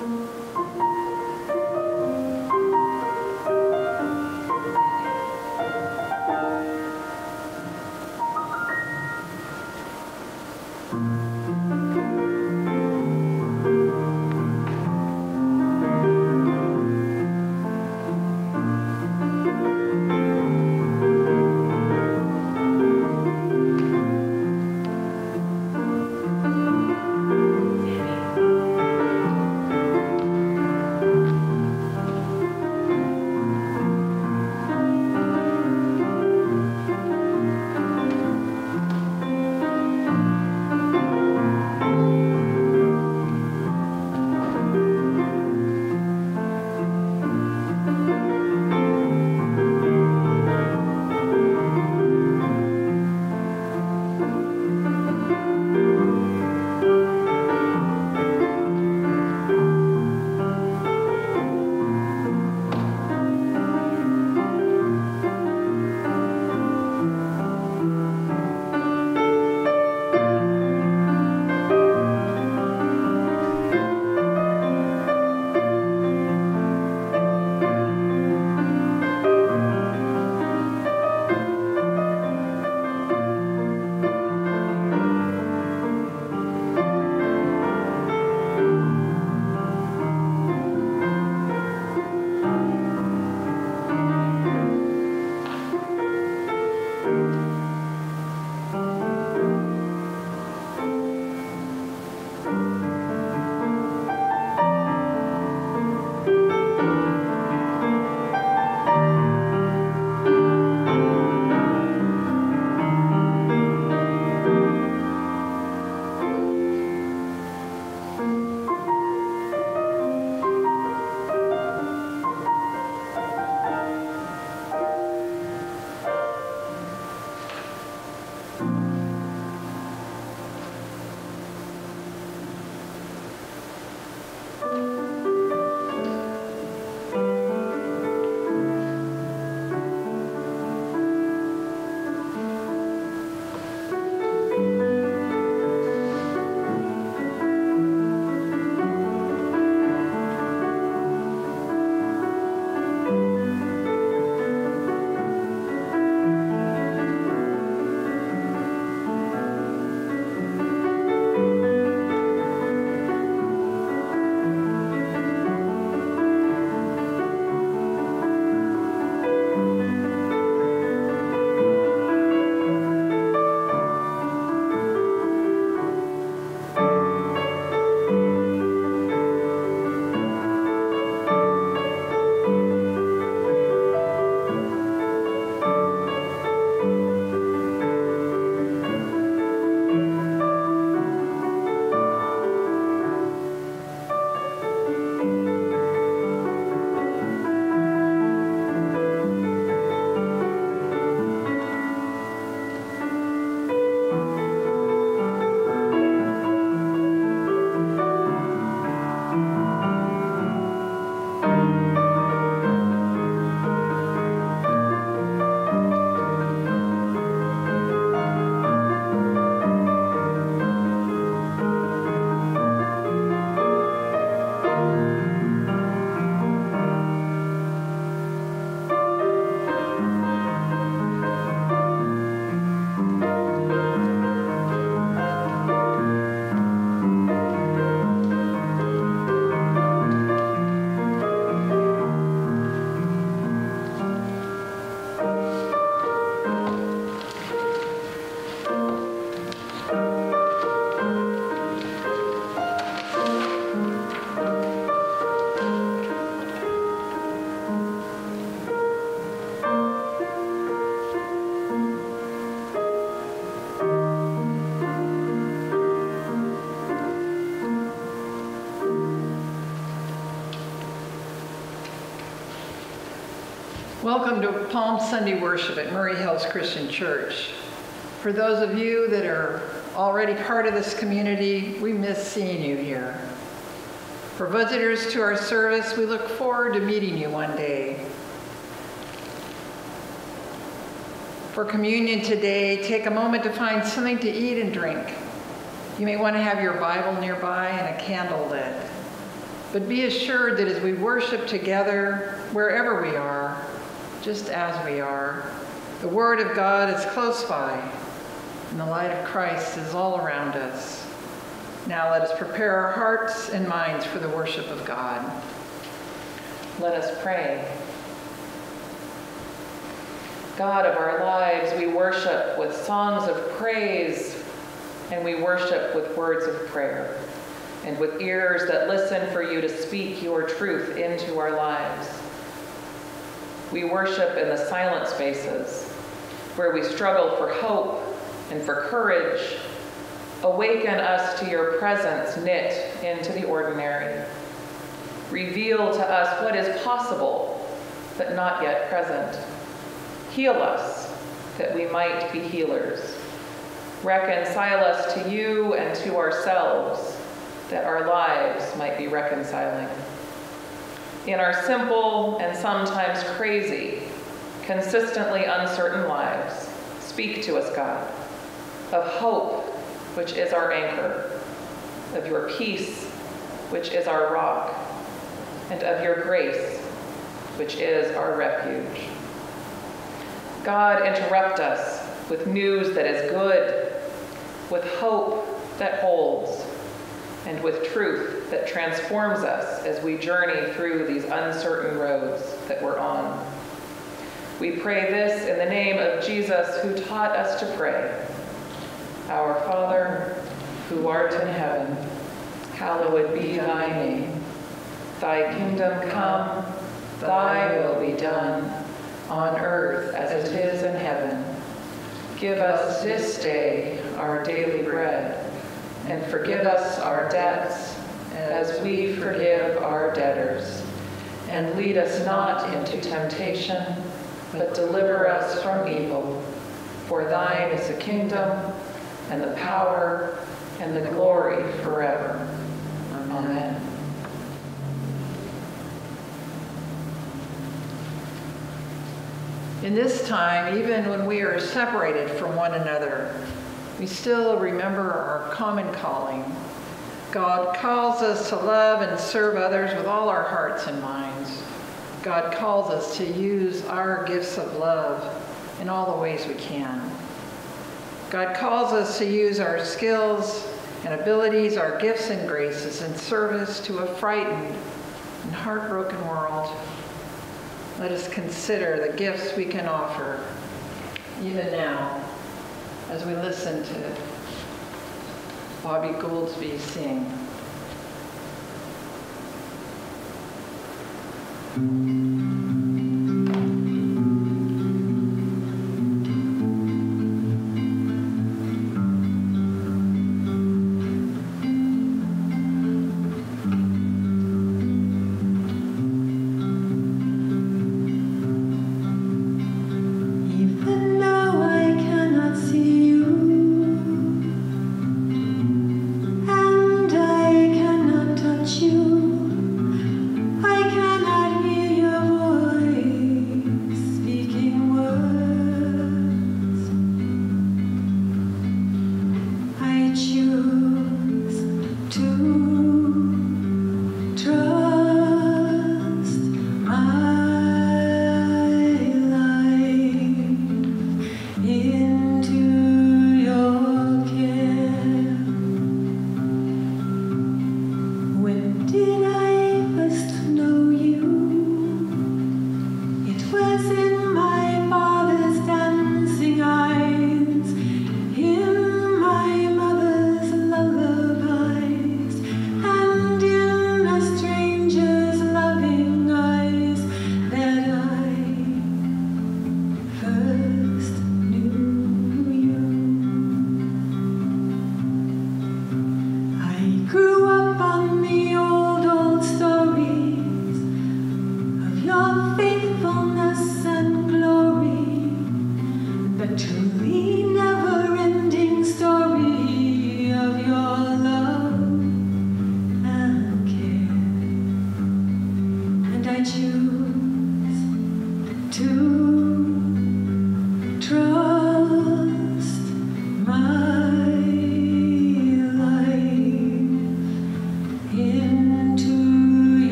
嗯 Welcome to Palm Sunday worship at Murray Hills Christian Church. For those of you that are already part of this community, we miss seeing you here. For visitors to our service, we look forward to meeting you one day. For communion today, take a moment to find something to eat and drink. You may want to have your Bible nearby and a candle lit. But be assured that as we worship together, wherever we are, just as we are, the Word of God is close by, and the light of Christ is all around us. Now let us prepare our hearts and minds for the worship of God. Let us pray. God of our lives, we worship with songs of praise and we worship with words of prayer and with ears that listen for you to speak your truth into our lives. We worship in the silent spaces where we struggle for hope and for courage. Awaken us to your presence knit into the ordinary. Reveal to us what is possible but not yet present. Heal us that we might be healers. Reconcile us to you and to ourselves that our lives might be reconciling. In our simple and sometimes crazy, consistently uncertain lives, speak to us, God, of hope, which is our anchor, of your peace, which is our rock, and of your grace, which is our refuge. God, interrupt us with news that is good, with hope that holds, and with truth that transforms us as we journey through these uncertain roads that we're on. We pray this in the name of Jesus, who taught us to pray. Our Father, who art in heaven, hallowed be thy name. Thy kingdom come, thy will be done, on earth as it is in heaven. Give us this day our daily bread, and forgive us our debts as we forgive our debtors. And lead us not into temptation, but deliver us from evil. For thine is the kingdom, and the power, and the glory forever. Amen. In this time, even when we are separated from one another, we still remember our common calling. God calls us to love and serve others with all our hearts and minds. God calls us to use our gifts of love in all the ways we can. God calls us to use our skills and abilities, our gifts and graces in service to a frightened and heartbroken world. Let us consider the gifts we can offer even now as we listen to Bobbie Goolsbey sing.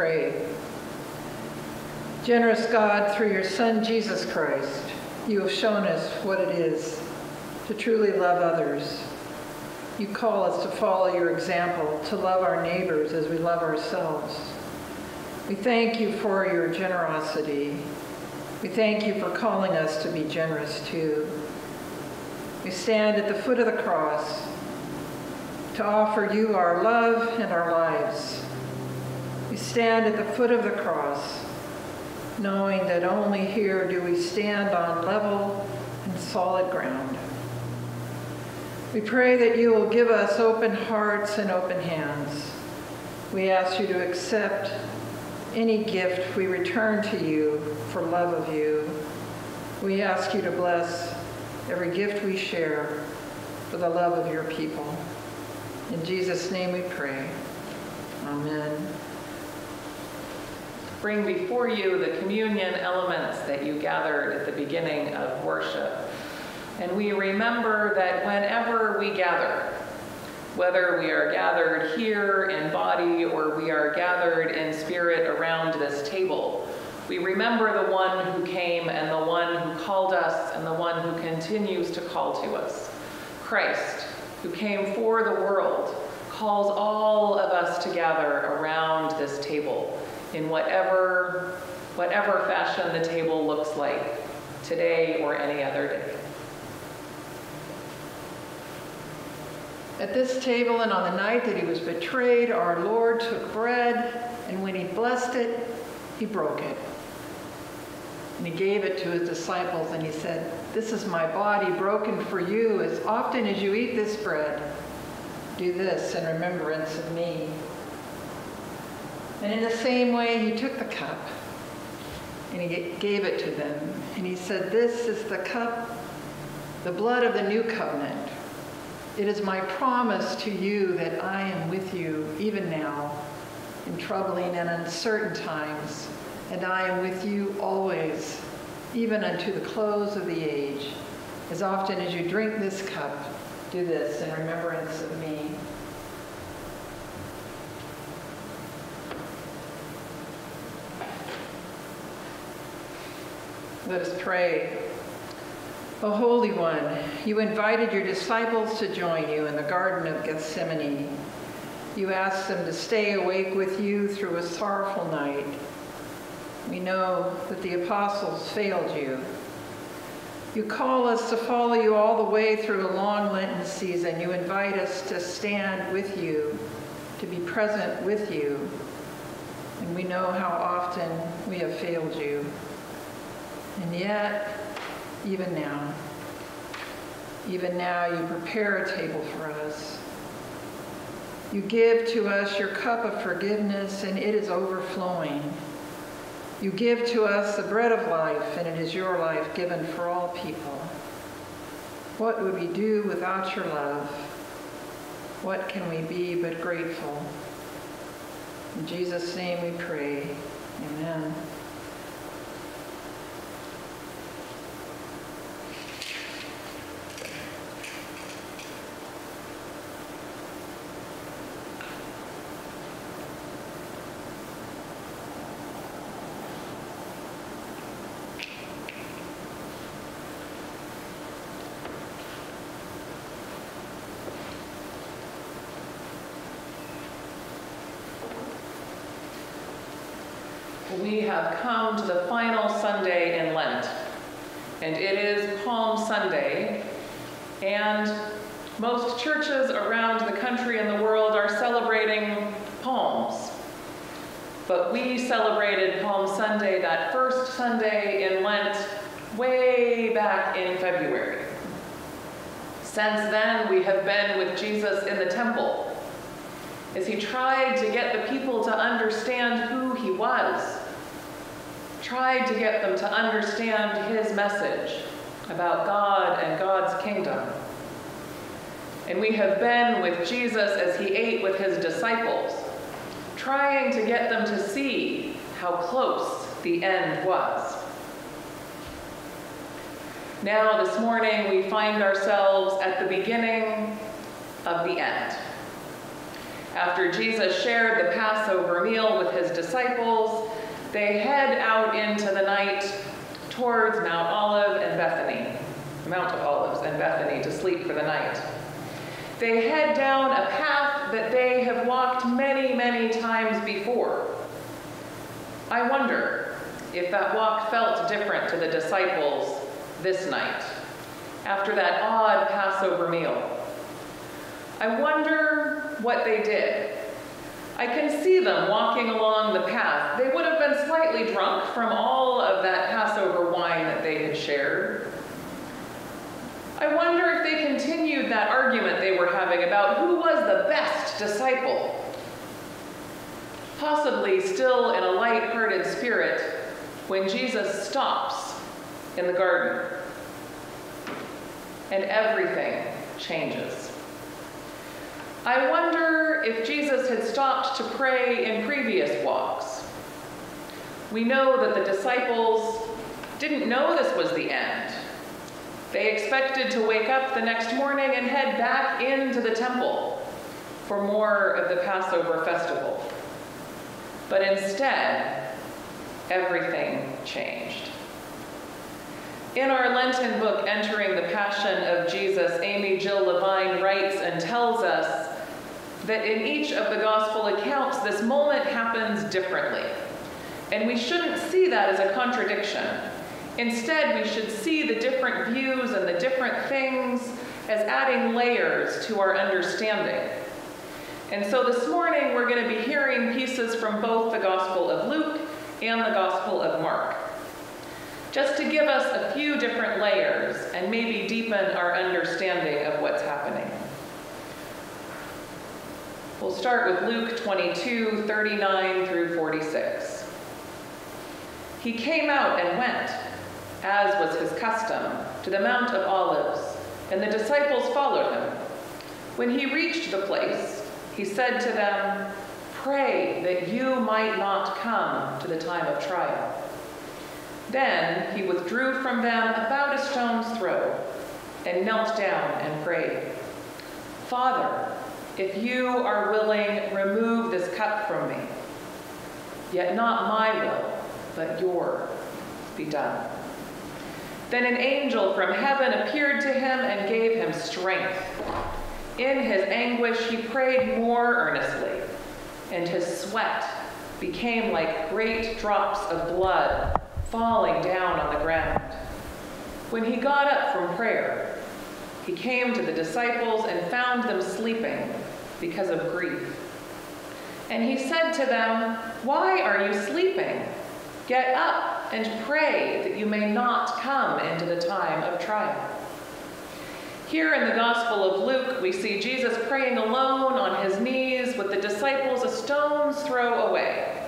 Pray. Generous God, through your Son, Jesus Christ, you have shown us what it is to truly love others. You call us to follow your example, to love our neighbors as we love ourselves. We thank you for your generosity. We thank you for calling us to be generous too. We stand at the foot of the cross to offer you our love and our lives. We stand at the foot of the cross, knowing that only here do we stand on level and solid ground. We pray that you will give us open hearts and open hands. We ask you to accept any gift we return to you for love of you. We ask you to bless every gift we share for the love of your people. In Jesus' name we pray. Amen. Bring before you the communion elements that you gathered at the beginning of worship. And we remember that whenever we gather, whether we are gathered here in body or we are gathered in spirit around this table, we remember the one who came and the one who called us and the one who continues to call to us. Christ, who came for the world, calls all of us to gather around this table in whatever, whatever fashion the table looks like today or any other day. At this table and on the night that he was betrayed, our Lord took bread, and when he blessed it, he broke it. And he gave it to his disciples, and he said, This is my body broken for you. As often as you eat this bread, do this in remembrance of me. And in the same way, he took the cup and he gave it to them. And he said, This is the cup, the blood of the new covenant. It is my promise to you that I am with you even now in troubling and uncertain times, and I am with you always, even unto the close of the age. As often as you drink this cup, do this in remembrance of me. Let us pray. O Holy One, you invited your disciples to join you in the Garden of Gethsemane. You asked them to stay awake with you through a sorrowful night. We know that the apostles failed you. You call us to follow you all the way through a long Lenten season. You invite us to stand with you, to be present with you. And we know how often we have failed you. And yet, even now, even now, you prepare a table for us. You give to us your cup of forgiveness, and it is overflowing. You give to us the bread of life, and it is your life given for all people. What would we do without your love? What can we be but grateful? In Jesus' name we pray. Amen. We have come to the final Sunday in Lent. And it is Palm Sunday. And most churches around the country and the world are celebrating palms. But we celebrated Palm Sunday, that first Sunday in Lent, way back in February. Since then, we have been with Jesus in the temple as he tried to get the people to understand who he was tried to get them to understand his message about God and God's kingdom. And we have been with Jesus as he ate with his disciples, trying to get them to see how close the end was. Now, this morning, we find ourselves at the beginning of the end. After Jesus shared the Passover meal with his disciples, they head out into the night towards Mount Olive and Bethany, Mount of Olives and Bethany to sleep for the night. They head down a path that they have walked many, many times before. I wonder if that walk felt different to the disciples this night after that odd Passover meal. I wonder what they did. I can see them walking along the path. They would have been slightly drunk from all of that Passover wine that they had shared. I wonder if they continued that argument they were having about who was the best disciple. Possibly still in a light-hearted spirit when Jesus stops in the garden and everything changes. I wonder if Jesus had stopped to pray in previous walks. We know that the disciples didn't know this was the end. They expected to wake up the next morning and head back into the temple for more of the Passover festival. But instead, everything changed. In our Lenten book, Entering the Passion of Jesus, Amy Jill Levine writes and tells us that in each of the gospel accounts, this moment happens differently. And we shouldn't see that as a contradiction. Instead, we should see the different views and the different things as adding layers to our understanding. And so this morning, we're going to be hearing pieces from both the Gospel of Luke and the Gospel of Mark just to give us a few different layers and maybe deepen our understanding of what's happening. We'll start with Luke 22, 39 through 46. He came out and went, as was his custom, to the Mount of Olives, and the disciples followed him. When he reached the place, he said to them, Pray that you might not come to the time of trial. Then he withdrew from them about a stone's throw and knelt down and prayed. Father, if you are willing, remove this cup from me. Yet not my will, but your be done. Then an angel from heaven appeared to him and gave him strength. In his anguish, he prayed more earnestly, and his sweat became like great drops of blood falling down on the ground. When he got up from prayer, he came to the disciples and found them sleeping because of grief. And he said to them, Why are you sleeping? Get up and pray that you may not come into the time of trial. Here in the Gospel of Luke, we see Jesus praying alone on his knees with the disciples a stone's throw away.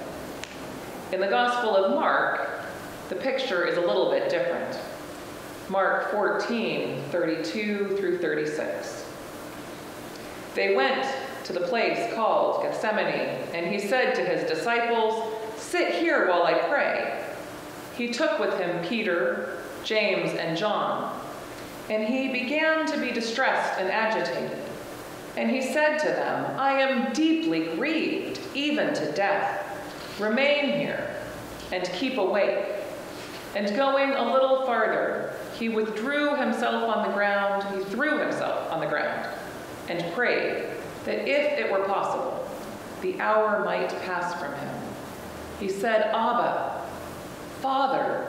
In the Gospel of Mark, the picture is a little bit different. Mark 14, 32 through 36. They went to the place called Gethsemane, and he said to his disciples, Sit here while I pray. He took with him Peter, James, and John, and he began to be distressed and agitated. And he said to them, I am deeply grieved, even to death. Remain here and keep awake. And going a little farther, he withdrew himself on the ground, he threw himself on the ground, and prayed that if it were possible, the hour might pass from him. He said, Abba, Father,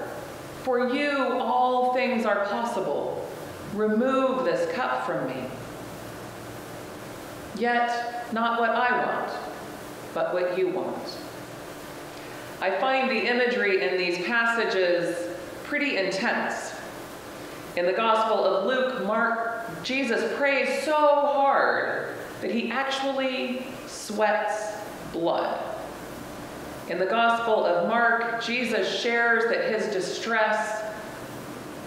for you all things are possible. Remove this cup from me. Yet, not what I want, but what you want. I find the imagery in these passages pretty intense. In the Gospel of Luke, Mark, Jesus prays so hard that he actually sweats blood. In the Gospel of Mark, Jesus shares that his distress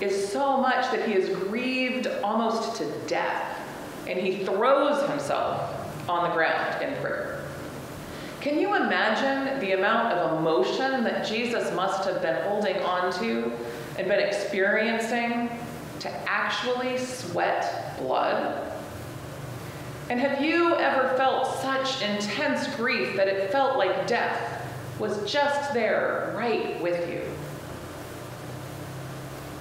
is so much that he is grieved almost to death, and he throws himself on the ground in prayer. Can you imagine the amount of emotion that Jesus must have been holding on to and been experiencing to actually sweat blood? And have you ever felt such intense grief that it felt like death was just there, right with you?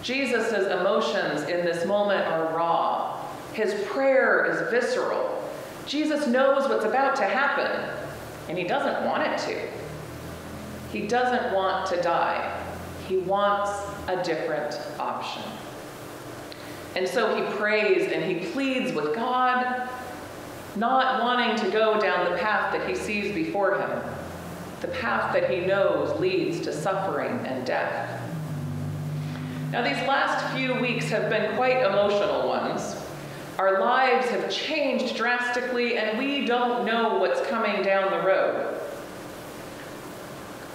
Jesus' emotions in this moment are raw. His prayer is visceral. Jesus knows what's about to happen, and he doesn't want it to. He doesn't want to die. He wants a different option. And so he prays and he pleads with God, not wanting to go down the path that he sees before him, the path that he knows leads to suffering and death. Now, these last few weeks have been quite emotional ones. Our lives have changed drastically, and we don't know what's coming down the road.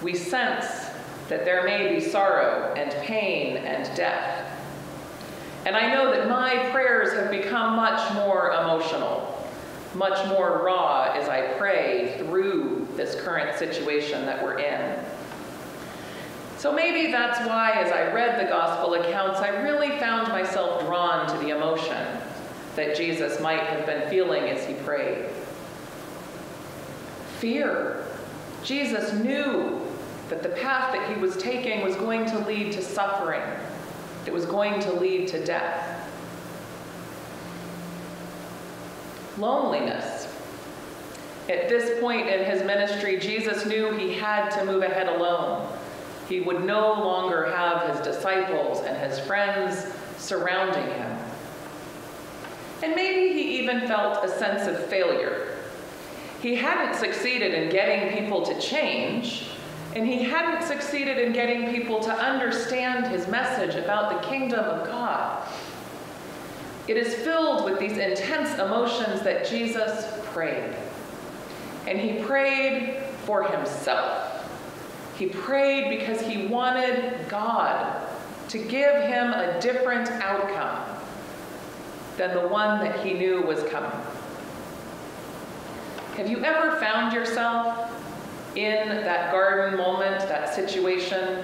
We sense that there may be sorrow and pain and death. And I know that my prayers have become much more emotional, much more raw as I pray through this current situation that we're in. So maybe that's why, as I read the gospel accounts, I really found myself drawn to the emotion that Jesus might have been feeling as he prayed. Fear. Jesus knew that the path that he was taking was going to lead to suffering, it was going to lead to death. Loneliness. At this point in his ministry, Jesus knew he had to move ahead alone. He would no longer have his disciples and his friends surrounding him. And maybe he even felt a sense of failure. He hadn't succeeded in getting people to change, and he hadn't succeeded in getting people to understand his message about the kingdom of God. It is filled with these intense emotions that Jesus prayed. And he prayed for himself. He prayed because he wanted God to give him a different outcome than the one that he knew was coming. Have you ever found yourself in that garden moment, that situation,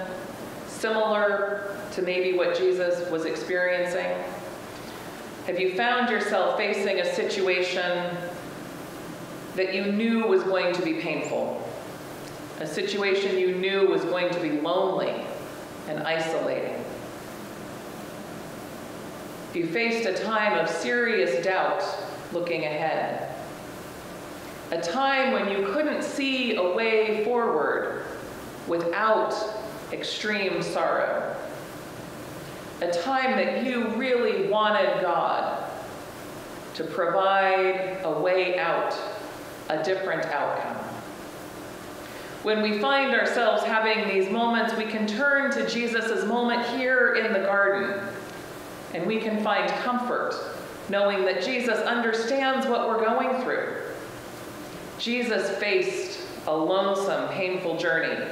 similar to maybe what Jesus was experiencing? Have you found yourself facing a situation that you knew was going to be painful? A situation you knew was going to be lonely and isolating? You faced a time of serious doubt looking ahead. A time when you couldn't see a way forward without extreme sorrow. A time that you really wanted God to provide a way out, a different outcome. When we find ourselves having these moments, we can turn to Jesus' moment here in the garden and we can find comfort knowing that Jesus understands what we're going through. Jesus faced a lonesome, painful journey.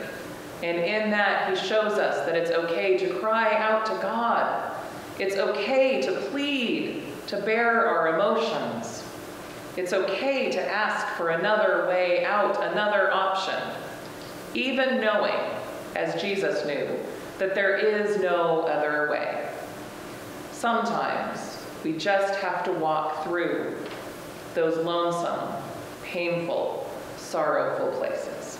And in that, he shows us that it's okay to cry out to God. It's okay to plead, to bear our emotions. It's okay to ask for another way out, another option, even knowing, as Jesus knew, that there is no other way. Sometimes we just have to walk through those lonesome, painful, sorrowful places.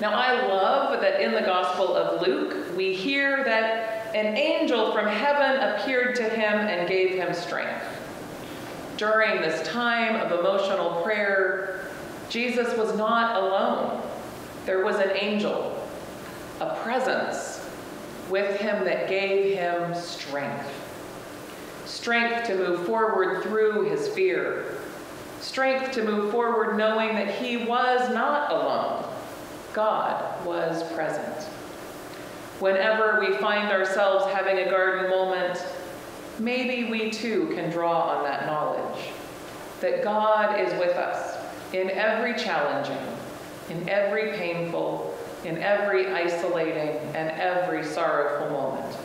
Now, I love that in the Gospel of Luke, we hear that an angel from heaven appeared to him and gave him strength. During this time of emotional prayer, Jesus was not alone. There was an angel, a presence with him that gave him strength. Strength to move forward through his fear. Strength to move forward knowing that he was not alone. God was present. Whenever we find ourselves having a garden moment, maybe we too can draw on that knowledge that God is with us in every challenging, in every painful, in every isolating and every sorrowful moment,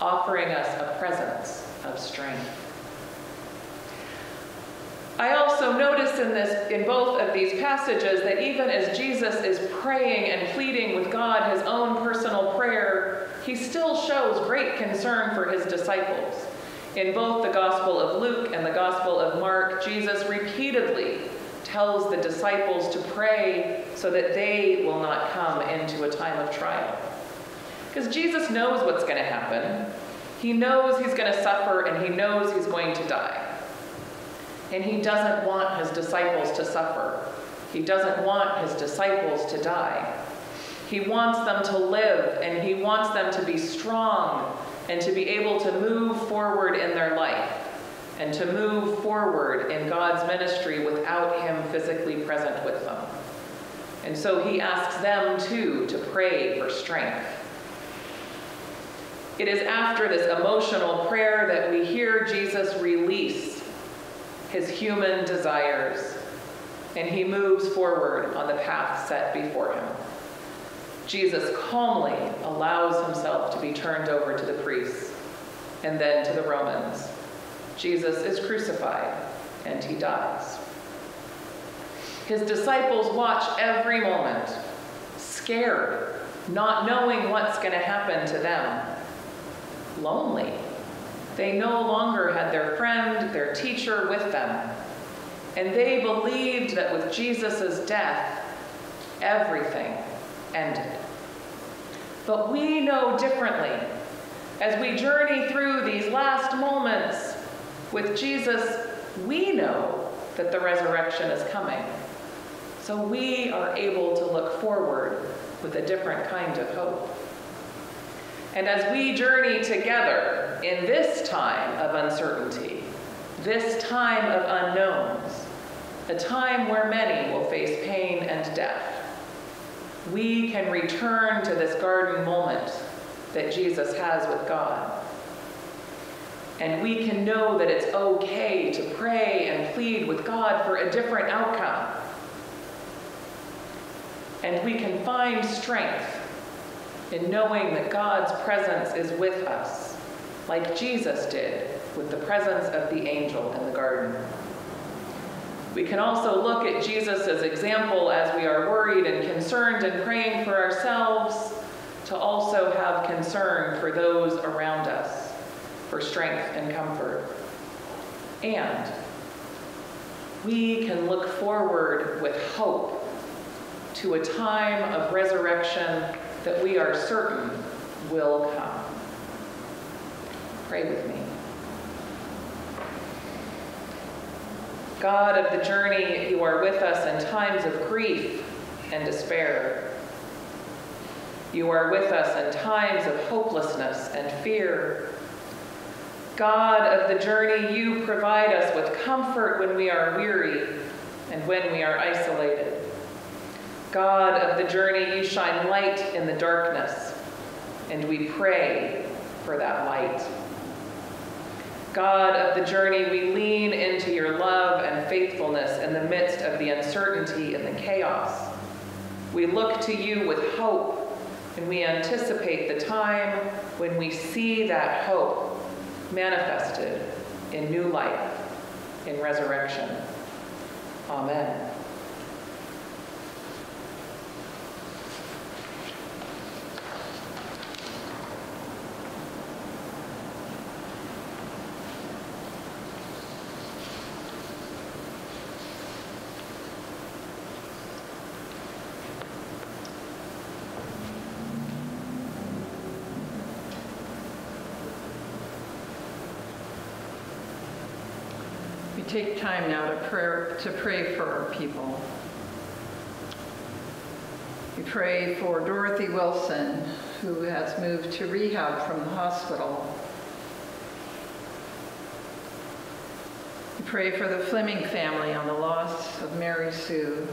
offering us a presence of strength. I also notice in this in both of these passages that even as Jesus is praying and pleading with God his own personal prayer, he still shows great concern for his disciples. In both the Gospel of Luke and the Gospel of Mark, Jesus repeatedly tells the disciples to pray so that they will not come into a time of trial. Because Jesus knows what's going to happen. He knows he's going to suffer and he knows he's going to die. And he doesn't want his disciples to suffer. He doesn't want his disciples to die. He wants them to live and he wants them to be strong and to be able to move forward in their life and to move forward in God's ministry without him physically present with them. And so he asks them too to pray for strength. It is after this emotional prayer that we hear Jesus release his human desires and he moves forward on the path set before him. Jesus calmly allows himself to be turned over to the priests and then to the Romans. Jesus is crucified and he dies. His disciples watch every moment, scared, not knowing what's going to happen to them, lonely. They no longer had their friend, their teacher with them. And they believed that with Jesus' death, everything ended. But we know differently. As we journey through these last moments with Jesus, we know that the resurrection is coming. So we are able to look forward with a different kind of hope. And as we journey together in this time of uncertainty, this time of unknowns, a time where many will face pain and death, we can return to this garden moment that Jesus has with God. And we can know that it's okay to pray and plead with God for a different outcome. And we can find strength in knowing that God's presence is with us, like Jesus did with the presence of the angel in the garden. We can also look at Jesus' as example as we are worried and concerned and praying for ourselves to also have concern for those around us, for strength and comfort. And we can look forward with hope to a time of resurrection that we are certain will come. Pray with me. God of the journey, you are with us in times of grief and despair. You are with us in times of hopelessness and fear. God of the journey, you provide us with comfort when we are weary and when we are isolated. God of the journey, you shine light in the darkness, and we pray for that light. God of the journey, we lean into your love and faithfulness in the midst of the uncertainty and the chaos. We look to you with hope, and we anticipate the time when we see that hope manifested in new life, in resurrection. Amen. Take time now to, pray, to pray for our people. We pray for Dorothy Wilson, who has moved to rehab from the hospital. We pray for the Fleming family on the loss of Mary Sue.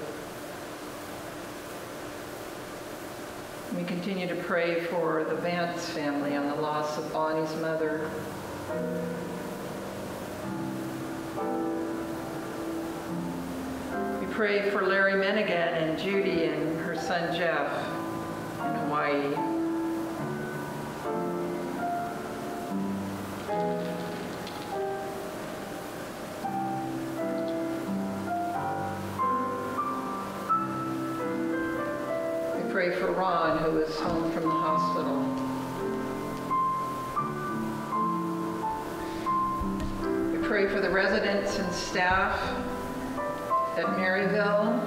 We continue to pray for the Vance family on the loss of Bonnie's mother. Pray for Larry Menigan and Judy and her son Jeff in Hawaii. We pray for Ron, who is home from the hospital. We pray for the residents and staff at Maryville.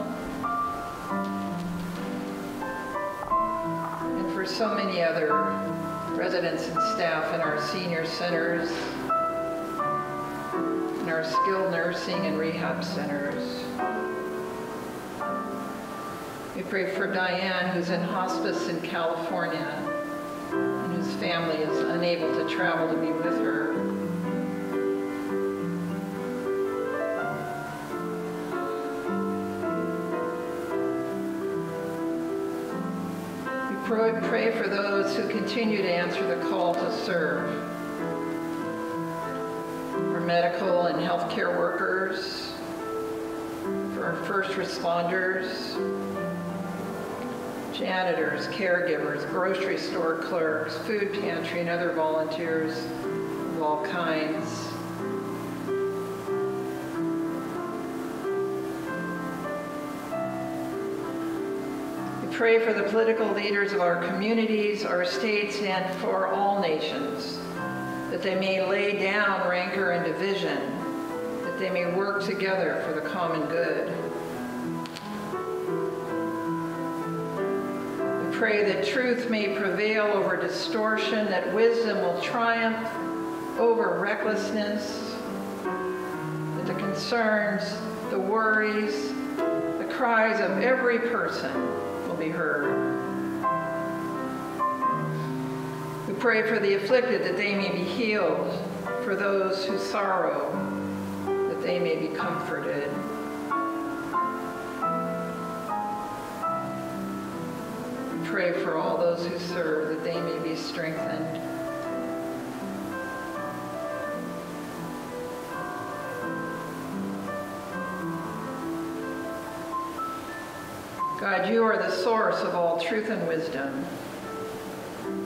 And for so many other residents and staff in our senior centers, in our skilled nursing and rehab centers. We pray for Diane, who's in hospice in California, and whose family is unable to travel to be with her. We pray pray for those who continue to answer the call to serve. For medical and healthcare workers, for first responders, janitors, caregivers, grocery store clerks, food pantry, and other volunteers of all kinds. Pray for the political leaders of our communities, our states, and for all nations, that they may lay down rancor and division, that they may work together for the common good. We pray that truth may prevail over distortion, that wisdom will triumph over recklessness, that the concerns, the worries, the cries of every person be heard. We pray for the afflicted that they may be healed, for those who sorrow that they may be comforted. We pray for all those who serve that they may be strengthened. God, you are the source of all truth and wisdom.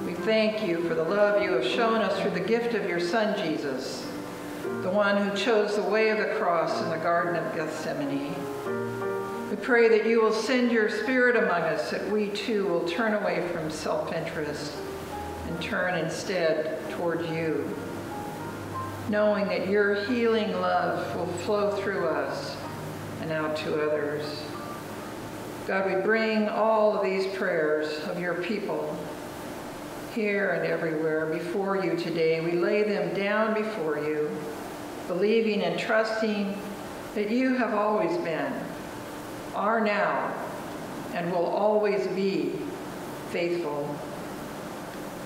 We thank you for the love you have shown us through the gift of your Son, Jesus, the one who chose the way of the cross in the Garden of Gethsemane. We pray that you will send your Spirit among us, that we too will turn away from self interest and turn instead toward you, knowing that your healing love will flow through us and out to others. God, we bring all of these prayers of your people here and everywhere before you today. We lay them down before you, believing and trusting that you have always been, are now, and will always be faithful.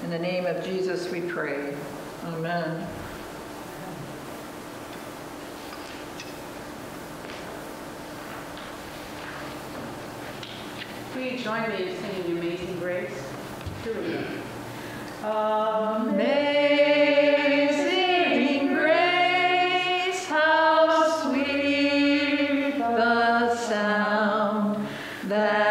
In the name of Jesus we pray. Amen. You join me in singing Amazing Grace? Here we go. Amazing grace, how sweet the sound that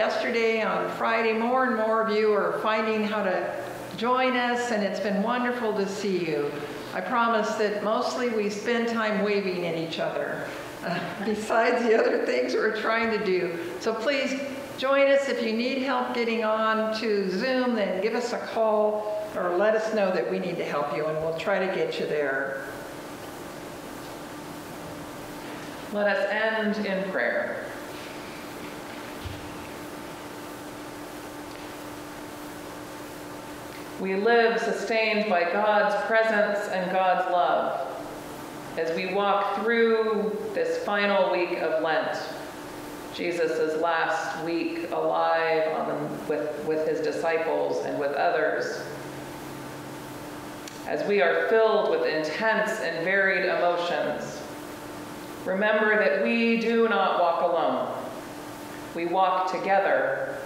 yesterday on Friday. More and more of you are finding how to join us, and it's been wonderful to see you. I promise that mostly we spend time waving at each other, uh, besides the other things we're trying to do. So please join us. If you need help getting on to Zoom, then give us a call or let us know that we need to help you, and we'll try to get you there. Let us end in prayer. We live sustained by God's presence and God's love as we walk through this final week of Lent, Jesus' last week alive on, with, with his disciples and with others. As we are filled with intense and varied emotions, remember that we do not walk alone. We walk together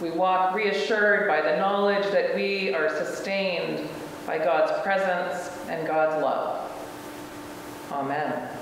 We walk reassured by the knowledge that we are sustained by God's presence and God's love. Amen.